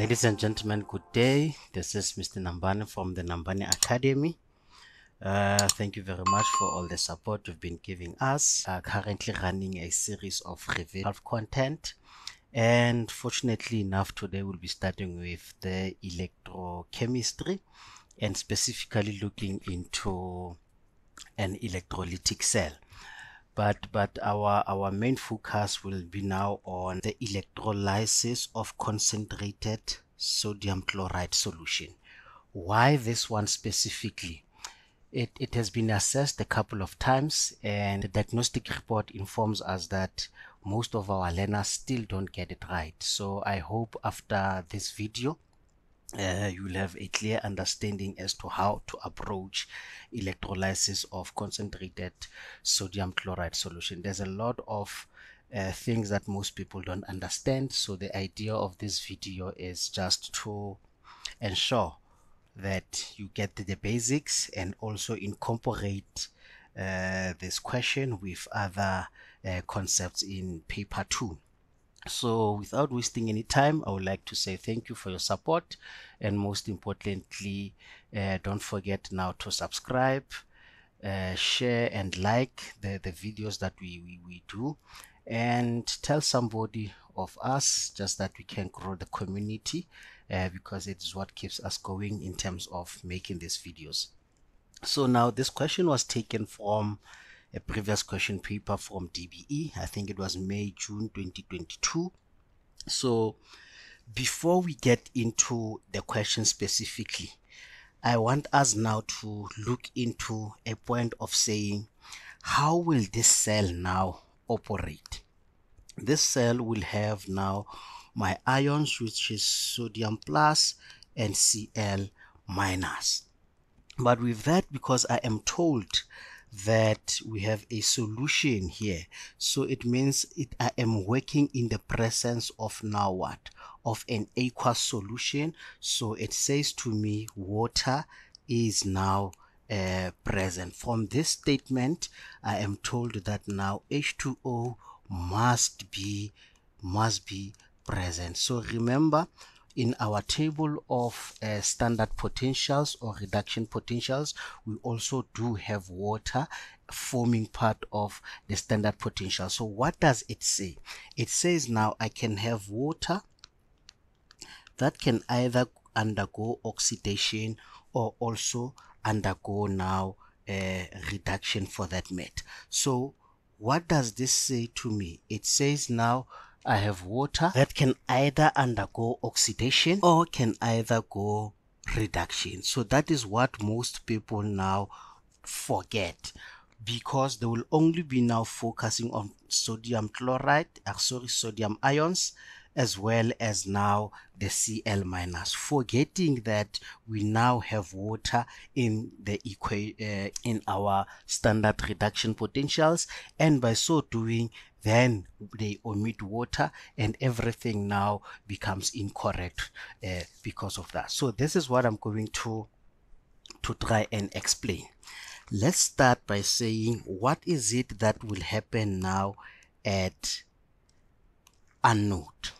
Ladies and gentlemen, good day. This is Mr. Nambane from the Nambane Academy. Uh, thank you very much for all the support you've been giving us. Uh, currently running a series of reveal content. And fortunately enough, today we'll be starting with the electrochemistry and specifically looking into an electrolytic cell but but our our main focus will be now on the electrolysis of concentrated sodium chloride solution. Why this one specifically? It, it has been assessed a couple of times and the diagnostic report informs us that most of our learners still don't get it right. So i hope after this video uh, you will have a clear understanding as to how to approach electrolysis of concentrated sodium chloride solution. There's a lot of uh, things that most people don't understand. So the idea of this video is just to ensure that you get the basics and also incorporate uh, this question with other uh, concepts in paper 2. So without wasting any time, I would like to say thank you for your support and most importantly, uh, don't forget now to subscribe, uh, share and like the, the videos that we, we, we do and tell somebody of us just that we can grow the community uh, because it is what keeps us going in terms of making these videos. So now this question was taken from a previous question paper from DBE. I think it was May, June 2022. So before we get into the question specifically, I want us now to look into a point of saying, how will this cell now operate? This cell will have now my ions, which is sodium plus and Cl minus. But with that, because I am told that we have a solution here. So it means it i am working in the presence of now what of an aqueous solution. So it says to me water is now uh, present. From this statement i am told that now h2o must be must be present. So remember in our table of uh, standard potentials or reduction potentials we also do have water forming part of the standard potential. So what does it say? It says now i can have water that can either undergo oxidation or also undergo now a uh, reduction for that matter. So what does this say to me? It says now I have water that can either undergo oxidation or can either go reduction. So that is what most people now forget because they will only be now focusing on sodium chloride, uh, sorry, sodium ions as well as now the Cl minus forgetting that we now have water in the equa uh, in our standard reduction potentials and by so doing then they omit water and everything now becomes incorrect uh, because of that. So this is what i'm going to to try and explain. Let's start by saying what is it that will happen now at anode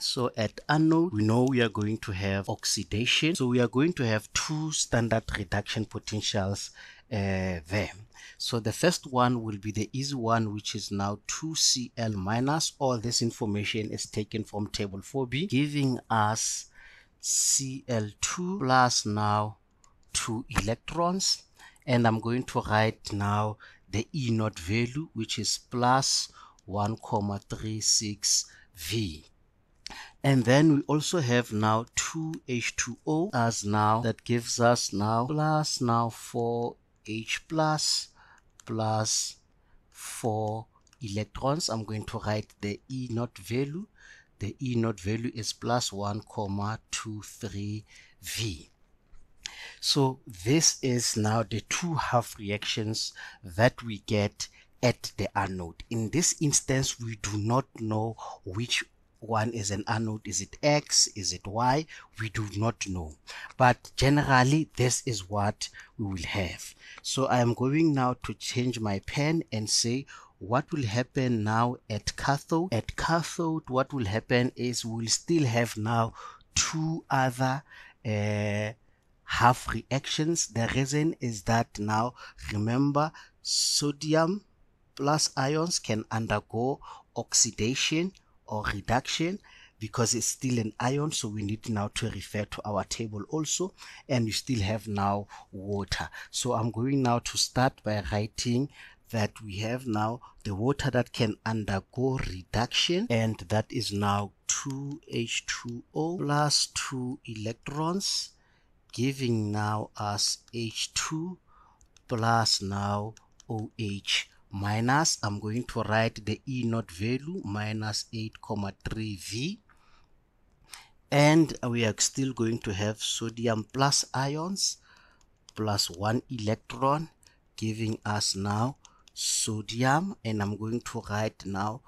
so at anode, we know we are going to have oxidation. So we are going to have two standard reduction potentials Uh, there. So the first one will be the easy one, which is now 2Cl minus. All this information is taken from table 4b, giving us Cl2 plus now two electrons. And I'm going to write now the E naught value, which is plus 1,36 V and then we also have now 2H2O as now that gives us now plus now 4H plus plus 4 electrons. I'm going to write the E naught value. The E naught value is plus 1 comma 23 V. So this is now the two half reactions that we get at the anode. In this instance, we do not know which one is an anode. Is it x? Is it y? We do not know. But generally this is what we will have. So i am going now to change my pen and say what will happen now at cathode? At cathode, what will happen is we'll still have now two other uh, half reactions. The reason is that now, remember, sodium plus ions can undergo oxidation or reduction because it's still an ion so we need now to refer to our table also and you still have now water. So i'm going now to start by writing that we have now the water that can undergo reduction and that is now 2H2O plus 2 electrons giving now us H2 plus now OH minus I'm going to write the E naught value minus 8,3 V and we are still going to have sodium plus ions plus one electron giving us now sodium and I'm going to write now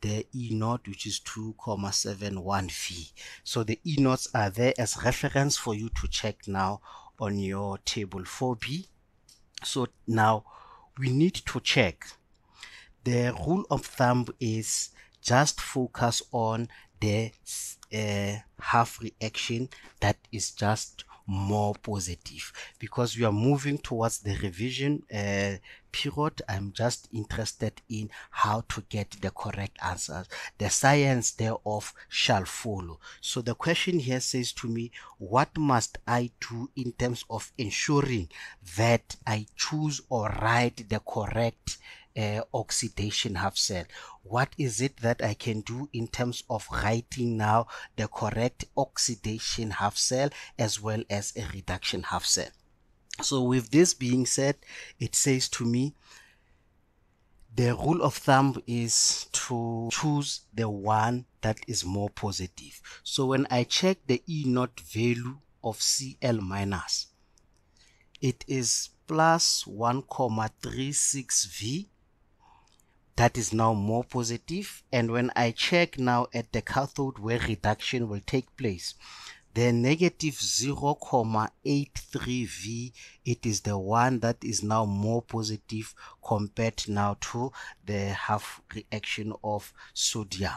the E naught which is 2,71 V. So the E naughts are there as reference for you to check now on your table 4B. So now we need to check. The rule of thumb is just focus on the uh, half reaction that is just more positive because we are moving towards the revision uh, period i'm just interested in how to get the correct answers the science thereof shall follow so the question here says to me what must i do in terms of ensuring that i choose or write the correct uh, oxidation half cell. What is it that I can do in terms of writing now the correct oxidation half cell as well as a reduction half cell? So with this being said, it says to me, the rule of thumb is to choose the one that is more positive. So when I check the E naught value of Cl minus, it is plus 1,36V that is now more positive and when I check now at the cathode where reduction will take place the negative 0,83V it is the one that is now more positive compared now to the half reaction of sodium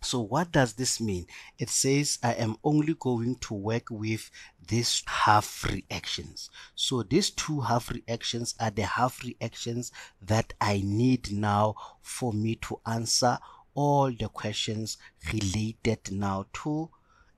so what does this mean? It says I am only going to work with these half reactions. So these two half reactions are the half reactions that I need now for me to answer all the questions related now to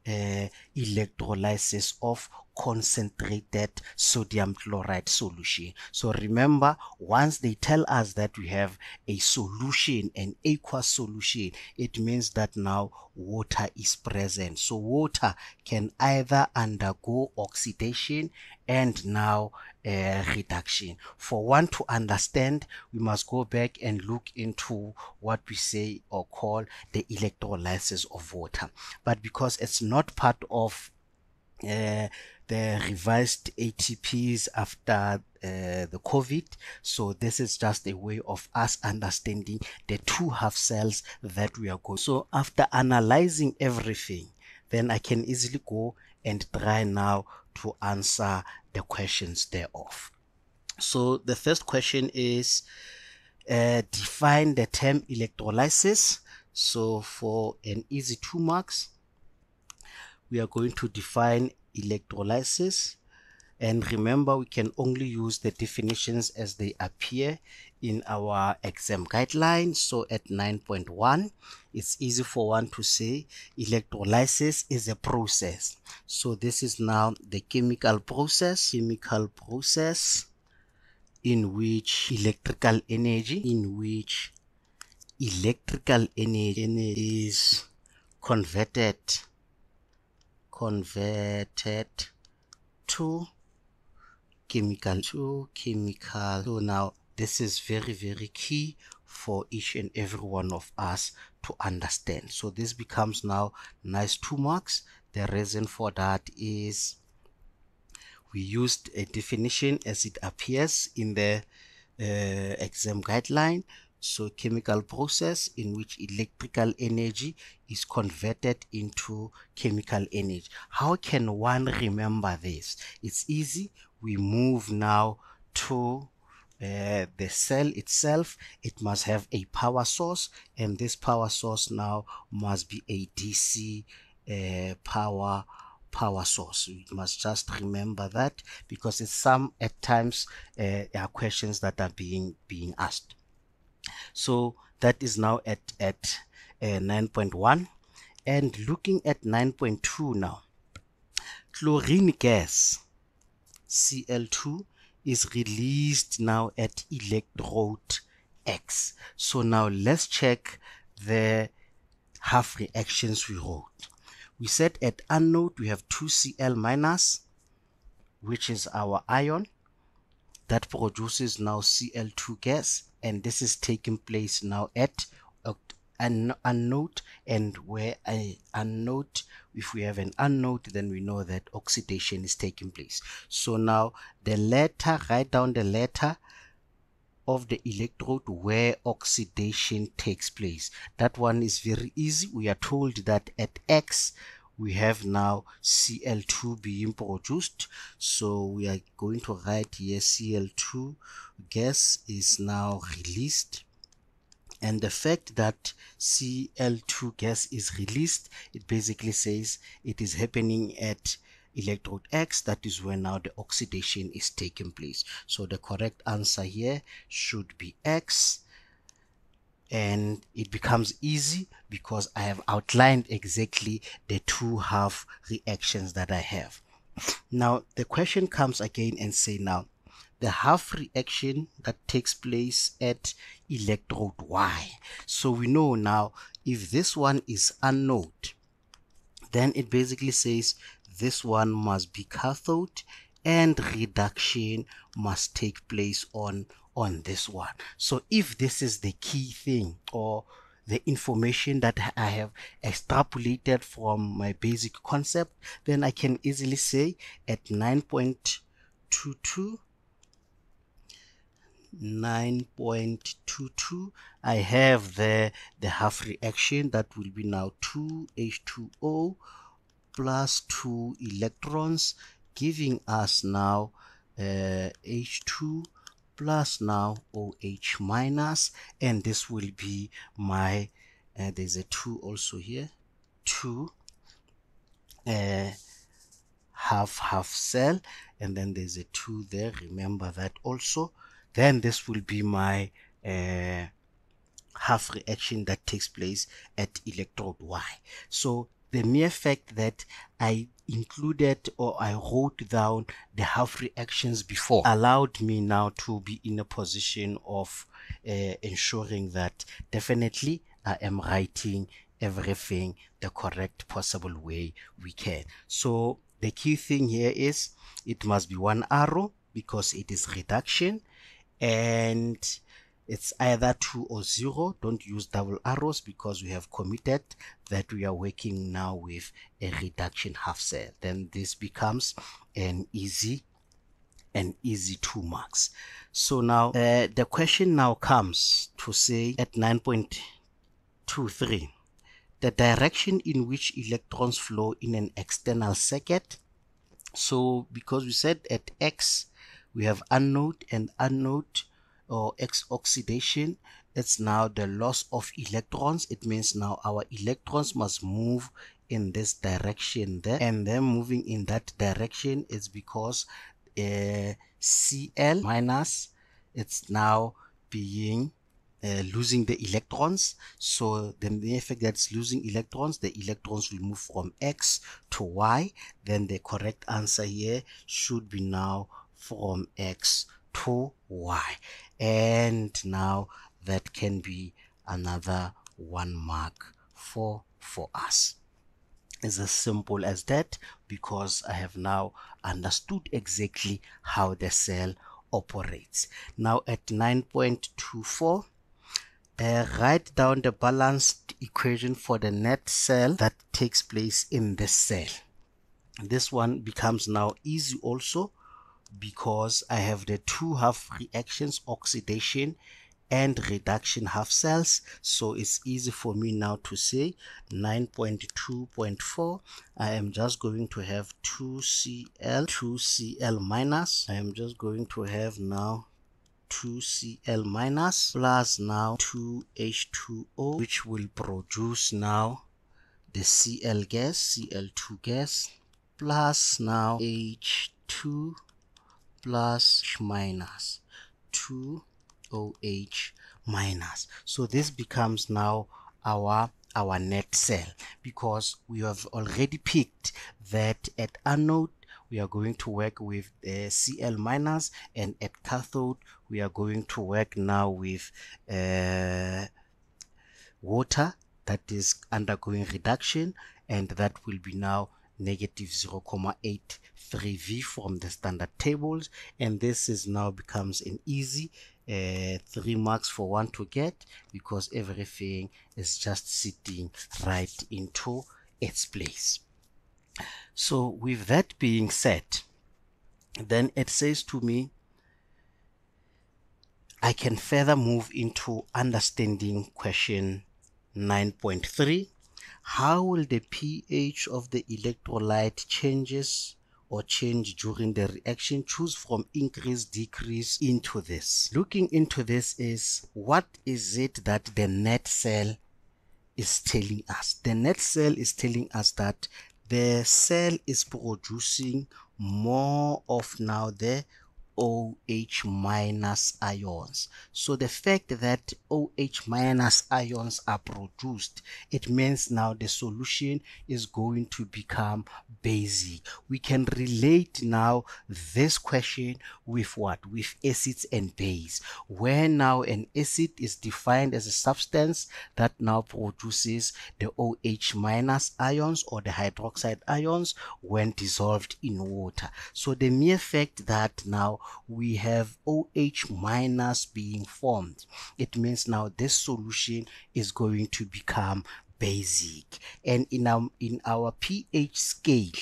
uh, electrolysis of concentrated sodium chloride solution. So remember, once they tell us that we have a solution, an aqueous solution, it means that now water is present. So water can either undergo oxidation and now uh, reduction. For one to understand, we must go back and look into what we say or call the electrolysis of water. But because it's not part of uh, the revised ATPs after uh, the COVID. So this is just a way of us understanding the two half cells that we are going. So after analyzing everything, then I can easily go and try now to answer the questions thereof. So the first question is uh, define the term electrolysis. So for an easy two marks, we are going to define electrolysis and remember we can only use the definitions as they appear in our exam guidelines so at 9.1 it's easy for one to say electrolysis is a process. So this is now the chemical process chemical process in which electrical energy in which electrical energy is converted converted to chemical to chemical. So now this is very very key for each and every one of us to understand so this becomes now nice two marks the reason for that is we used a definition as it appears in the uh, exam guideline so chemical process in which electrical energy is converted into chemical energy. How can one remember this? It's easy. We move now to uh, the cell itself it must have a power source and this power source now must be a DC uh, power power source. You must just remember that because it's some at times uh, are questions that are being being asked. So that is now at at uh, 9.1 and looking at 9.2 now chlorine gas Cl2 is released now at electrode X. So now let's check the half reactions we wrote. We said at anode we have 2Cl minus, which is our ion that produces now Cl2 gas and this is taking place now at an anode and where a anode if we have an anode then we know that oxidation is taking place. So now the letter write down the letter of the electrode where oxidation takes place. That one is very easy. We are told that at x we have now Cl2 being produced. So we are going to write here Cl2 gas is now released and the fact that Cl2 gas is released it basically says it is happening at electrode X that is where now the oxidation is taking place. So the correct answer here should be X and it becomes easy because I have outlined exactly the two half reactions that I have. Now the question comes again and say now the half reaction that takes place at electrode Y. So we know now if this one is anode, then it basically says this one must be cathode and reduction must take place on on this one. So if this is the key thing or the information that I have extrapolated from my basic concept, then I can easily say at 9.22 9.22 I have the the half reaction that will be now 2H2O plus 2 electrons giving us now uh, H2 plus now OH minus and this will be my uh, there's a 2 also here 2 uh, half half cell and then there's a 2 there. Remember that also then this will be my uh, half reaction that takes place at electrode Y. So the mere fact that I included or I wrote down the half reactions before allowed me now to be in a position of uh, ensuring that definitely I am writing everything the correct possible way we can. So the key thing here is it must be one arrow because it is reduction and it's either 2 or 0 don't use double arrows because we have committed that we are working now with a reduction half cell. Then this becomes an easy an easy 2 marks. So now uh, the question now comes to say at 9.23 the direction in which electrons flow in an external circuit. So because we said at x we have anode and anode or X oxidation it's now the loss of electrons. It means now our electrons must move in this direction there. And then moving in that direction is because uh, Cl minus it's now being uh, losing the electrons. So the mere fact that it's losing electrons the electrons will move from x to y. Then the correct answer here should be now from x to y. And now that can be another one mark for for us. It's as simple as that because I have now understood exactly how the cell operates. Now at 9.24 uh, write down the balanced equation for the net cell that takes place in the cell. This one becomes now easy also because I have the two half reactions oxidation and reduction half cells. So it's easy for me now to say 9.2.4 I am just going to have 2Cl 2Cl minus. I am just going to have now 2Cl minus plus now 2H2O which will produce now the Cl gas, Cl2 gas plus now H2 plus minus 2OH minus. So this becomes now our our net cell because we have already picked that at anode we are going to work with the Cl minus and at cathode we are going to work now with uh, water that is undergoing reduction and that will be now negative 0.83 V from the standard tables. And this is now becomes an easy uh, three marks for one to get because everything is just sitting right into its place. So with that being said then it says to me I can further move into understanding question 9.3 how will the pH of the electrolyte changes or change during the reaction? Choose from increase decrease into this. Looking into this is what is it that the net cell is telling us? The net cell is telling us that the cell is producing more of now the OH minus ions. So the fact that OH minus ions are produced, it means now the solution is going to become basic. We can relate now this question with what? With acids and base. Where now an acid is defined as a substance that now produces the OH minus ions or the hydroxide ions when dissolved in water. So the mere fact that now we have OH minus being formed. It means now this solution is going to become basic. And in our, in our pH scale,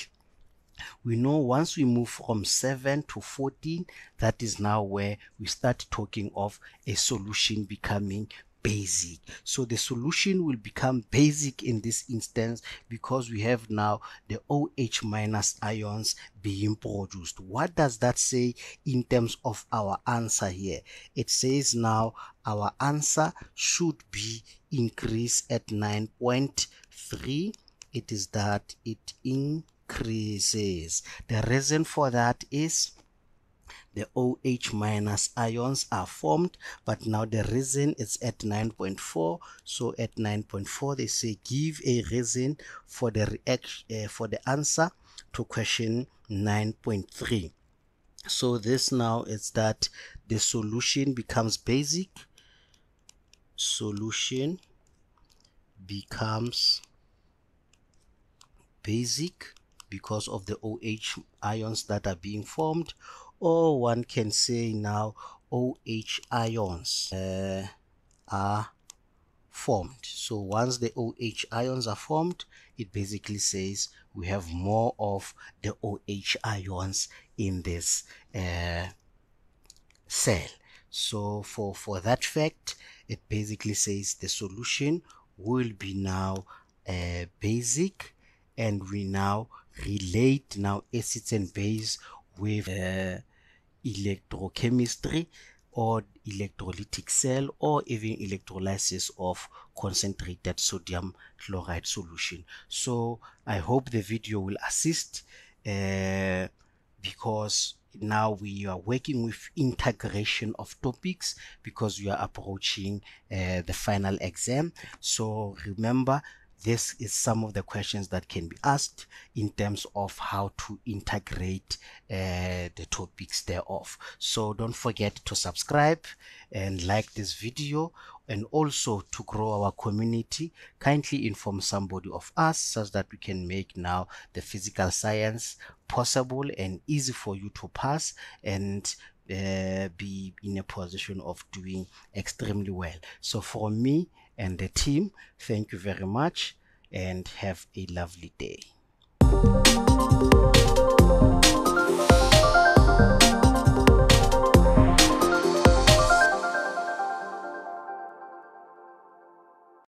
we know once we move from 7 to 14 that is now where we start talking of a solution becoming basic. So the solution will become basic in this instance because we have now the OH minus ions being produced. What does that say in terms of our answer here? It says now our answer should be increased at 9.3 it is that it increases. The reason for that is the OH minus ions are formed but now the reason is at 9.4 so at 9.4 they say give a reason for the reaction uh, for the answer to question 9.3 so this now is that the solution becomes basic. Solution becomes basic because of the OH ions that are being formed or one can say now OH ions uh, are formed. So once the OH ions are formed, it basically says we have more of the OH ions in this uh, cell. So for, for that fact, it basically says the solution will be now uh, basic and we now relate now acids and base with uh, electrochemistry or electrolytic cell or even electrolysis of concentrated sodium chloride solution. So i hope the video will assist uh, because now we are working with integration of topics because we are approaching uh, the final exam. So remember this is some of the questions that can be asked in terms of how to integrate uh, the topics thereof. So don't forget to subscribe and like this video and also to grow our community. Kindly inform somebody of us such that we can make now the physical science possible and easy for you to pass and uh, be in a position of doing extremely well. So for me and the team. Thank you very much and have a lovely day